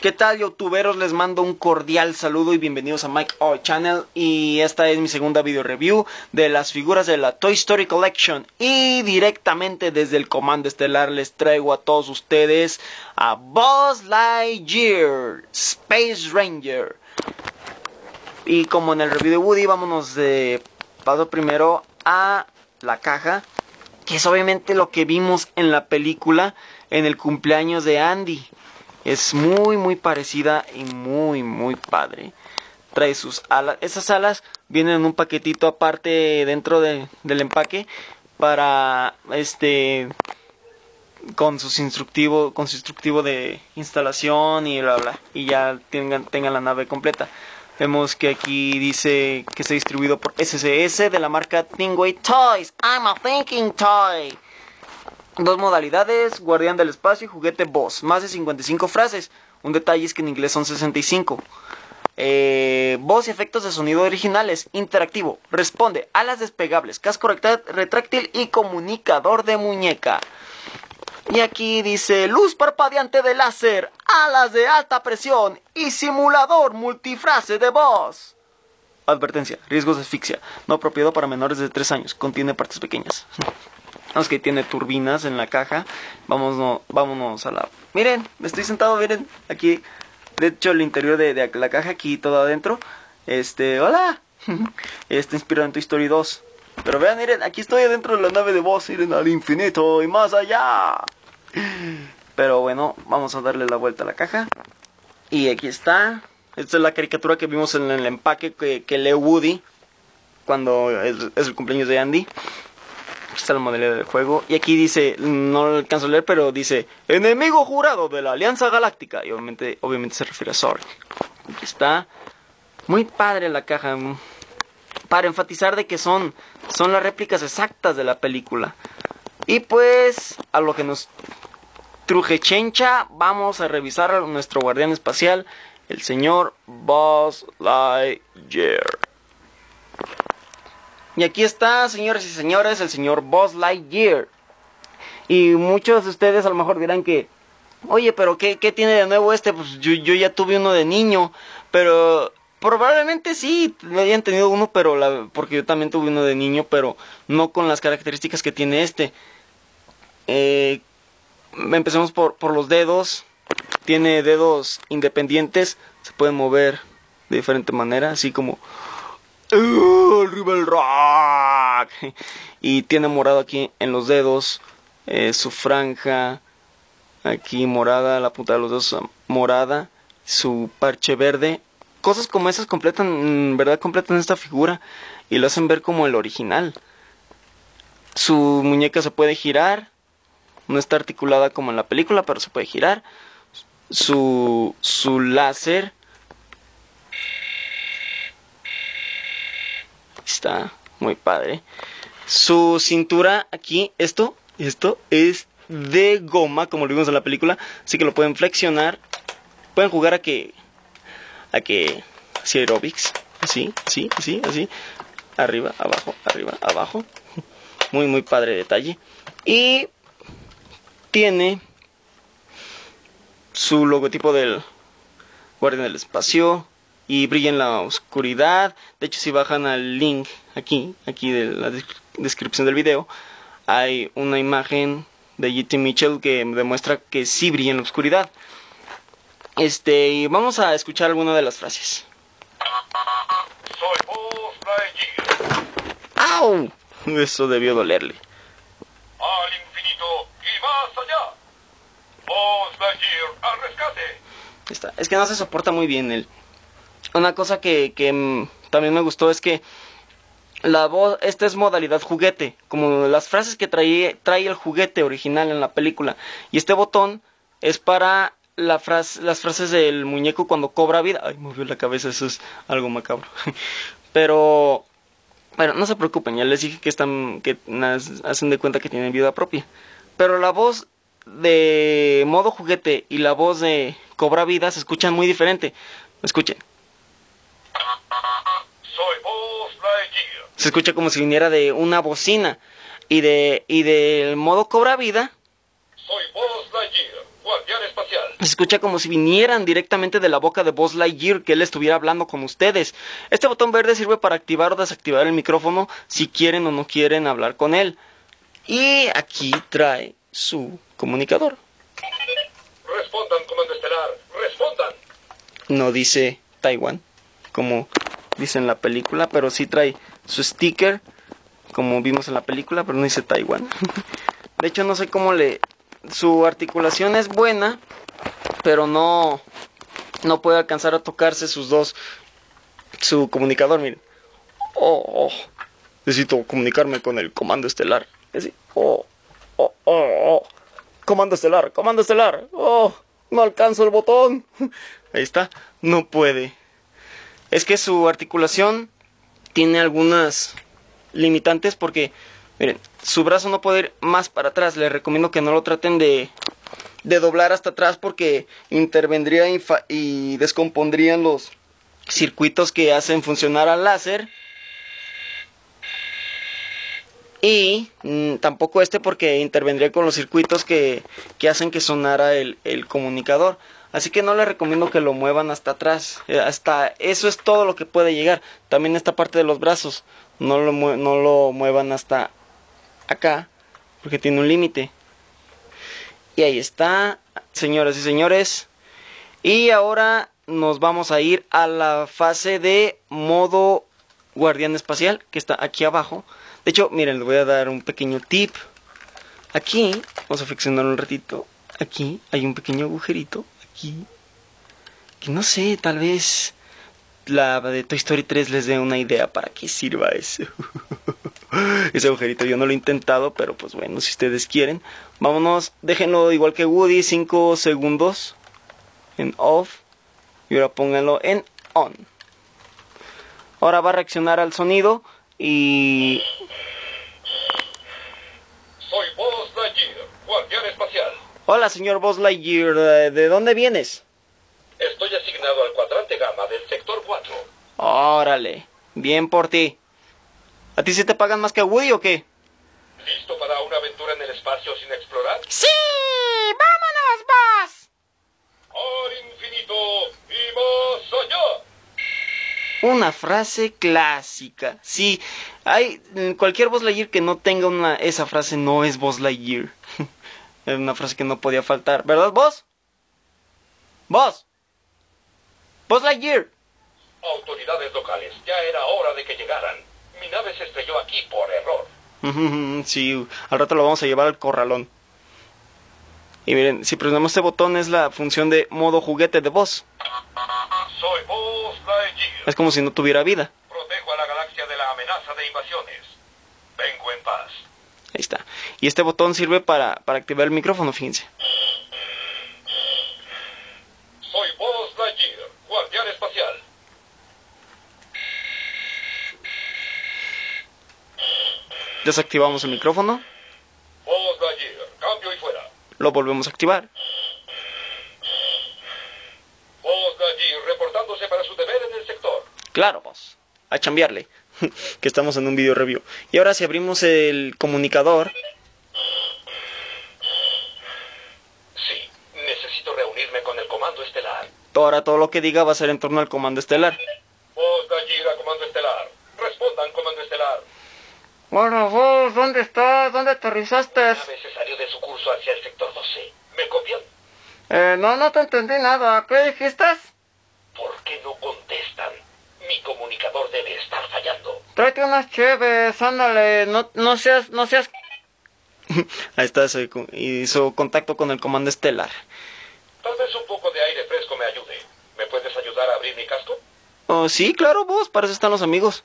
¿Qué tal youtuberos? Les mando un cordial saludo y bienvenidos a Mike O Channel. Y esta es mi segunda video review de las figuras de la Toy Story Collection. Y directamente desde el Comando Estelar les traigo a todos ustedes a Buzz Lightyear Space Ranger. Y como en el review de Woody vámonos de paso primero a la caja que es obviamente lo que vimos en la película en el cumpleaños de Andy es muy, muy parecida y muy, muy padre. Trae sus alas. Esas alas vienen en un paquetito aparte dentro de, del empaque para este con sus instructivo con su instructivo de instalación y bla bla y ya tengan tengan la nave completa vemos que aquí dice que está distribuido por SCS de la marca Thingway Toys I'm a thinking toy Dos modalidades, guardián del espacio y juguete boss. Más de 55 frases. Un detalle es que en inglés son 65. Eh, voz y efectos de sonido originales. Interactivo. Responde. Alas despegables. Casco retráctil y comunicador de muñeca. Y aquí dice luz parpadeante de láser, alas de alta presión y simulador multifrase de voz. Advertencia, riesgos de asfixia, no apropiado para menores de 3 años, contiene partes pequeñas. Que tiene turbinas en la caja. Vámonos, vámonos a la... Miren, me estoy sentado, miren, aquí. De hecho, el interior de, la caja, aquí todo adentro. Este, hola. Está inspirado en Toy Story 2. Pero vean, miren, aquí estoy adentro de la nave de voz, miren, al infinito y más allá. Pero bueno, vamos a darle la vuelta a la caja. Y aquí está. Esta es la caricatura que vimos en el empaque que, que lee Woody cuando es el cumpleaños de Andy está la modalidad del juego. Y aquí dice, no lo alcanzo a leer, pero dice, enemigo jurado de la Alianza Galáctica. Y obviamente, obviamente se refiere a Sorry. Aquí está. Muy padre la caja. Para enfatizar de que son, son las réplicas exactas de la película. Y pues, a lo que nos truje chencha, vamos a revisar a nuestro guardián espacial, el señor Buzz Lightyear. Y aquí está, señores y señores, el señor Buzz Lightyear. Y muchos de ustedes a lo mejor dirán que, oye, pero ¿qué, qué tiene de nuevo este? Pues yo, yo, ya tuve uno de niño, pero probablemente sí, hayan tenido uno, pero la, porque yo también tuve uno de niño, pero no con las características que tiene este. Eh, empecemos por, por los dedos. Tiene dedos independientes, se pueden mover de diferente manera, así como ¡Uh, Rival Rock! Y tiene morado aquí en los dedos, eh, su franja, aquí morada, la punta de los dedos morada, su parche verde. Cosas como esas completan, verdad, completan esta figura y lo hacen ver como el original. Su muñeca se puede girar, no está articulada como en la película, pero se puede girar. Su, su láser Muy padre. Su cintura aquí, esto, esto es de goma, como lo vimos en la película, así que lo pueden flexionar. Pueden jugar a que a que si aerobics, así, así, así, así, arriba, abajo, arriba, abajo. Muy muy padre detalle. Y tiene su logotipo del Guardián del Espacio, y brilla en la oscuridad. De hecho, si bajan al link aquí, aquí de la descripción del video, hay una imagen de GT Mitchell que demuestra que sí brilla en la oscuridad. Este, y vamos a escuchar alguna de las frases. Soy ¡Au! Eso debió dolerle. Al infinito y más allá. Buzz Lightyear al rescate. Está. Es que no se soporta muy bien el una cosa que, mm, también me gustó es que la voz, esta es modalidad juguete, como las frases que trae, trae el juguete original en la película. Y este botón es para la frase, las frases del muñeco cuando cobra vida. Ay, movió la cabeza, eso es algo macabro. Pero, bueno, no se preocupen, ya les dije que están, que hacen de cuenta que tienen vida propia. Pero la voz de modo juguete y la voz de cobra vida se escuchan muy diferente. Escuchen. Se escucha como si viniera de una bocina. Y de y del modo cobra vida. Soy Buzz Lightyear, guardián espacial. Se escucha como si vinieran directamente de la boca de Buzz Lightyear que él estuviera hablando con ustedes. Este botón verde sirve para activar o desactivar el micrófono si quieren o no quieren hablar con él. Y aquí trae su comunicador. Respondan, Comando Estelar. Respondan. No dice Taiwán, como dice en la película, pero sí trae su sticker, como vimos en la película, pero no dice Taiwán. De hecho, no sé cómo le... Su articulación es buena, pero no... No puede alcanzar a tocarse sus dos... Su comunicador, miren. Oh, oh. Necesito comunicarme con el comando estelar. Así. Oh, oh, oh, oh. Comando estelar, comando estelar. Oh, no alcanzo el botón. Ahí está. No puede. Es que su articulación tiene algunas limitantes porque, miren, su brazo no puede ir más para atrás. Les recomiendo que no lo traten de, de doblar hasta atrás porque intervendría y, descompondrían los circuitos que hacen funcionar al láser. Y mm, tampoco este porque intervendría con los circuitos que, que hacen que sonara el, el comunicador. Así que no les recomiendo que lo muevan hasta atrás. Eh, Hasta eso es todo lo que puede llegar. También esta parte de los brazos. No lo, no lo muevan hasta acá. Porque tiene un límite. Y ahí está, señoras y señores. Y ahora nos vamos a ir a la fase de modo guardián espacial. Que está aquí abajo. De hecho, miren, les voy a dar un pequeño tip. Aquí, vamos a flexionar un ratito. Aquí hay un pequeño agujerito. Que no sé, tal vez la de Toy Story 3 les dé una idea para qué sirva eso. Ese agujerito yo no lo he intentado, pero pues bueno, si ustedes quieren. Vámonos, déjenlo igual que Woody, 5 segundos en off. Y ahora pónganlo en on. Ahora va a reaccionar al sonido y Soy Buzz Lightyear, guardián espacial. Hola, señor Buzz Lightyear, ¿de de dónde vienes? Estoy asignado al cuadrante gamma del sector 4. Órale, bien por ti. ¿A ti sí te pagan más que a Woody o qué? ¿Listo para una aventura en el espacio sin explorar? ¡Sí! ¡Vámonos, Buzz! Al infinito y más allá. Una frase clásica. Sí, hay mm, cualquier Buzz Lightyear que no tenga una esa frase no es Buzz Lightyear. Era una frase que no podía faltar, ¿verdad, Buzz? Buzz. Buzz Lightyear. Autoridades locales, ya era hora de que llegaran. Mi nave se estrelló aquí por error. Sí, al rato lo vamos a llevar al corralón. Y miren, si presionamos este botón es la función de modo juguete de Buzz. Soy Buzz Lightyear. Es como si no tuviera vida. Protejo a la galaxia de la amenaza de invasiones. Vengo en paz. Ahí está. Y este botón sirve para, para activar el micrófono, fíjense. Soy Buzz Lightyear, guardián espacial. Desactivamos el micrófono, Buzz Lightyear, cambio y fuera. lo volvemos a activar. Buzz Lightyear reportándose para su deber en el sector. Claro, Buzz. A chambearle. que estamos en un video review. Y ahora si abrimos el comunicador, Sí, necesito reunirme con el comando estelar. Ahora todo lo que diga va a ser en torno al comando estelar. Buzz Lightyear a comando estelar. Respondan, comando estelar. Bueno, Buzz, ¿dónde estás? ¿Dónde aterrizaste? Nave se salió de su curso hacia el sector 12. ¿Me copian? Eh, no, no te entendí nada. ¿Qué dijiste? ¿Por qué no contestan? Mi comunicador debe estar fallando. Tráete unas cheves, ándale, no, no seas, no seas... Ahí está, hizo contacto con el comando estelar. Tal vez un poco de aire fresco me ayude. ¿Me puedes ayudar a abrir mi casco? Oh, sí, claro, vos, para eso están los amigos.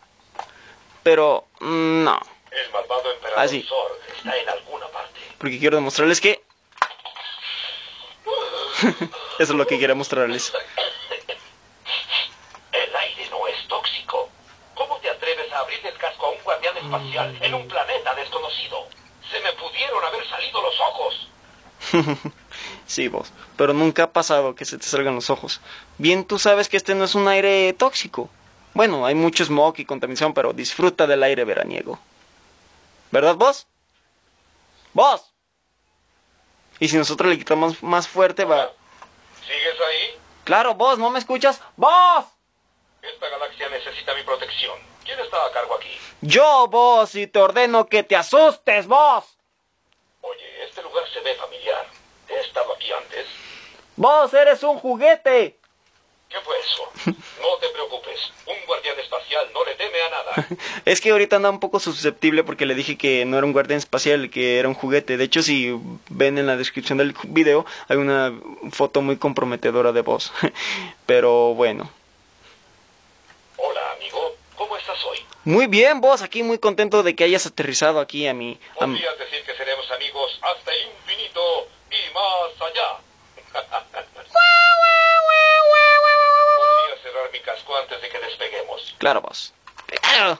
Pero, mm, no, El malvado emperador Ah, sí. Zord está en alguna parte. porque quiero demostrarles que... eso es lo que quiero mostrarles. El aire no es tóxico. ¿Cómo te atreves a abrir el casco a un guardián espacial en un planeta desconocido? Se me pudieron haber salido los ojos. sí, vos, pero nunca ha pasado que se te salgan los ojos. Bien, tú sabes que este no es un aire tóxico. Bueno, hay mucho smog y contaminación, pero disfruta del aire veraniego. ¿Verdad, vos? ¿Vos? Y si nosotros le quitamos más fuerte, va... Claro, vos, ¿no me escuchas? ¡Vos! Esta galaxia necesita mi protección. ¿Quién está a cargo aquí? Yo, vos, y te ordeno que te asustes, vos. Oye, este lugar se ve familiar. ¿He estado aquí antes? Vos eres un juguete. ¿Qué fue eso? No te preocupes. Un guardián espacial no le teme a nada. Es que ahorita anda un poco susceptible porque le dije que no era un guardián espacial, que era un juguete. De hecho, si ven en la descripción del video, hay una foto muy comprometedora de vos. Pero bueno. Hola, amigo. ¿Cómo estás hoy? Muy bien, vos, aquí muy contento de que hayas aterrizado aquí a mi... a Podrías decir que seremos amigos hasta el infinito y más allá. Podría cerrar mi casco antes de que despeguemos. Claro, vos. Claro,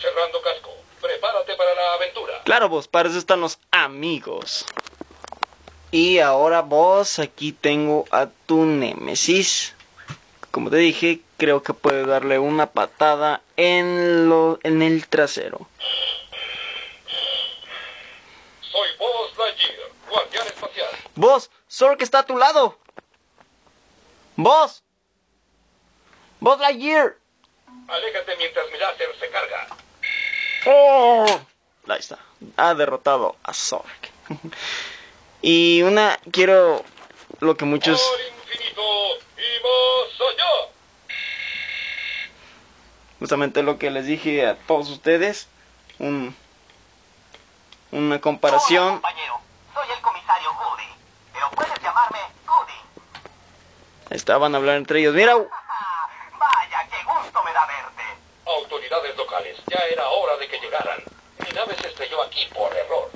Cerrando casco. Prepárate para la aventura. claro, vos, para eso están los amigos. Y ahora vos, aquí tengo a tu némesis. Como te dije, creo que puede darle una patada en, lo, en el trasero. Soy Buzz Lightyear, guardián espacial. Vos, Zork está a tu lado. Vos. Vos Lightyear. Aléjate mientras mi láser se carga. ¡Oh! Ahí está. Ha derrotado a Zork. y una, quiero lo que muchos... Al infinito y más allá. Justamente lo que les dije a todos ustedes. Un, una comparación. Hola, compañero. Soy el comisario Goody. Pero puedes llamarme Goody. Estaban a hablar entre ellos. Mira, Vaya, qué gusto me da verte. Autoridades locales, ya era hora de que llegaran. Mi nave se estrelló aquí por error.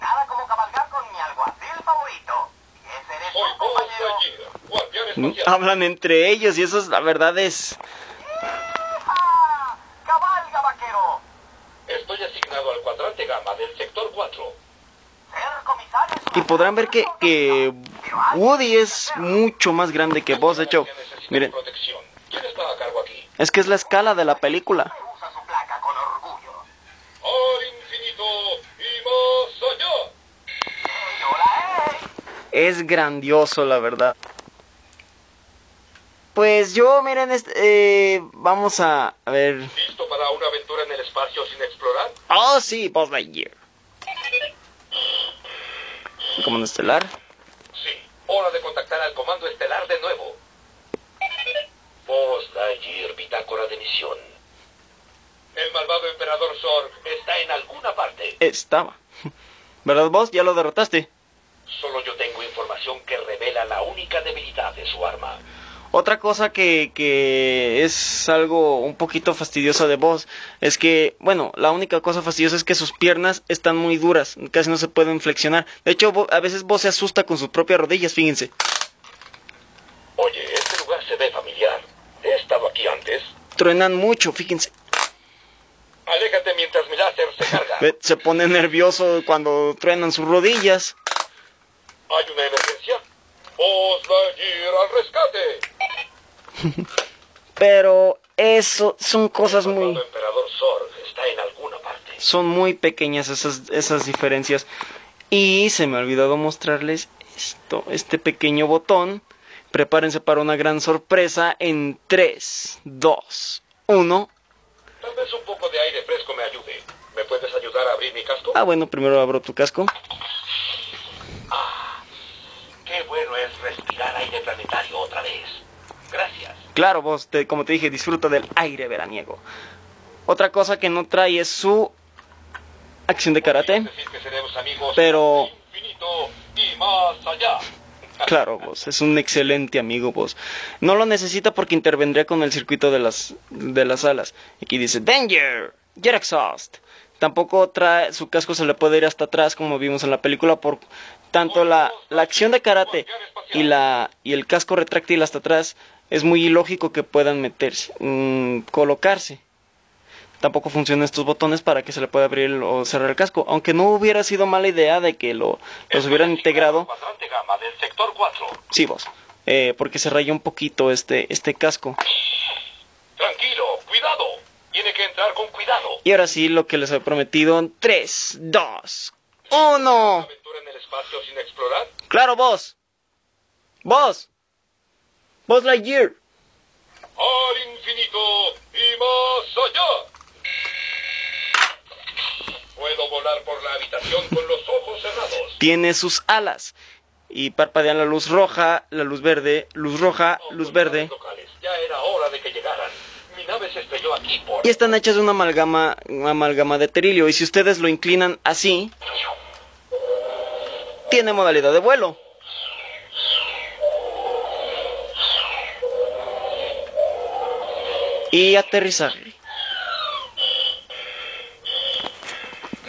Nada como cabalgar con mi alguacil favorito. Y ese eres Soy compañero. Guardián espacial. hablan entre ellos y eso es la verdad es... ¡Hija! ¡Cabalga, vaquero! Estoy asignado al cuadrante gamma del sector 4. Ser comisario es una Y podrán ver que, que Woody es mucho más grande que vos. De hecho, miren, es que es la escala de la película. Es grandioso, la verdad. Pues yo, miren, este, eh, vamos a, a ver. ¿Listo para una aventura en el espacio sin explorar? Oh, sí, Buzz Lightyear. Comando estelar. Sí. Hora de contactar al comando estelar de nuevo. Buzz Lightyear, bitácora de misión. El malvado emperador Zorg está en alguna parte. Estaba. ¿Verdad, vos? Ya lo derrotaste. Solo yo tengo información que revela la única debilidad de su arma. Otra cosa que, que es algo un poquito fastidioso de vos es que, bueno, la única cosa fastidiosa es que sus piernas están muy duras, casi no se pueden flexionar. De hecho, a veces vos se asusta con sus propias rodillas, fíjense. Oye, este lugar se ve familiar. He estado aquí antes. Truenan mucho, fíjense. Aléjate mientras mi láser se carga. Se pone nervioso cuando truenan sus rodillas. ¿Hay una emergencia? Buzz al rescate. Pero eso son cosas muy... está en alguna parte. Son muy pequeñas esas, esas diferencias. Y se me ha olvidado mostrarles esto, este pequeño botón. Prepárense para una gran sorpresa en 3, 2, 1. Tal vez un poco de aire fresco me ayude. ¿Me puedes ayudar a abrir mi casco? Ah, bueno, primero abro tu casco. Qué bueno es respirar aire planetario. Claro, vos, te- como te dije, disfruta del aire veraniego. Otra cosa que no trae es su acción de karate. Pero-. Claro, vos, es un excelente amigo, vos. No lo necesita porque intervendría con el circuito de las, de las alas. Aquí dice, Danger, Jet Exhaust. Tampoco trae, su casco se le puede ir hasta atrás como vimos en la película por tanto la, la acción de karate y, la, y el casco retráctil hasta atrás es muy ilógico que puedan meterse, mm, colocarse. Tampoco funcionan estos botones para que se le pueda abrir o cerrar el casco, aunque no hubiera sido mala idea de que lo, los hubieran integrado. Cuadrante gamma del sector 4. Sí, vos. Eh, porque se raya un poquito este, este casco. Tranquilo, cuidado. Tiene que entrar con cuidado. Y ahora sí, lo que les he prometido en 3, 2, 1. ¿Aventura en el espacio sin explorar? Claro, vos. Buzz. Buzz Lightyear. Al infinito y más allá. Puedo volar por la habitación con los ojos cerrados. Tiene sus alas y parpadean la luz roja, la luz verde, luz roja, luz verde. Ya era hora de que llegaran. Mi nave se estrelló aquí por... Y están hechas de una amalgama, una amalgama de terilio. Y si ustedes lo inclinan así, tiene modalidad de vuelo. Y aterrizaje.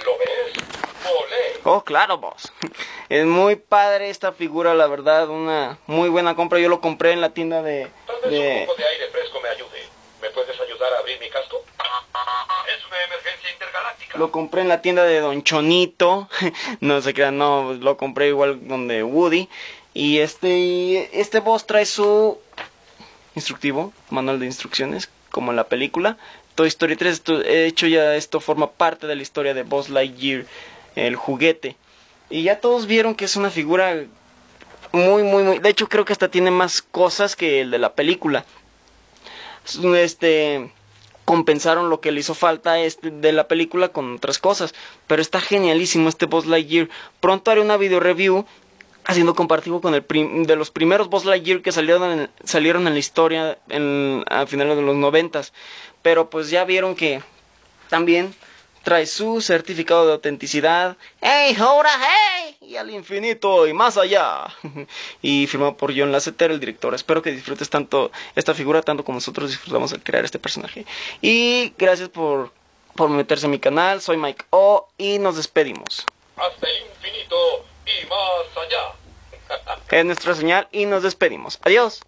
¿Lo ves? Oh, claro, boss. Es muy padre esta figura, la verdad, una muy buena compra. Yo lo compré en la tienda de... Tal vez de- un poco de aire fresco me ayude. ¿Me puedes ayudar a abrir mi casco? Es una emergencia intergaláctica. Lo compré en la tienda de Don Chonito. no se crean, no, lo compré igual donde Woody. Y este, este boss trae su instructivo, manual de instrucciones, como en la película. Toy Story 3, esto- de hecho ya esto forma parte de la historia de Buzz Lightyear, el juguete. Y ya todos vieron que es una figura muy, muy, muy... De hecho creo que hasta tiene más cosas que el de la película. Este compensaron lo que le hizo falta este de la película con otras cosas. Pero está genialísimo este Buzz Lightyear. Pronto haré una video review haciendo comparativo con el prim- de los primeros Buzz Lightyear que salieron en, salieron en la historia a finales de los noventas. Pero pues ya vieron que también trae su certificado de autenticidad. ¡Hey, ahora, hey! Y al infinito y más allá. y firmado por John Lasseter, el director. Espero que disfrutes tanto esta figura, tanto como nosotros disfrutamos al crear este personaje. Y gracias por, por meterse en mi canal. Soy Mike O y nos despedimos. Hasta infinito y más allá. Es nuestra señal y nos despedimos. Adiós.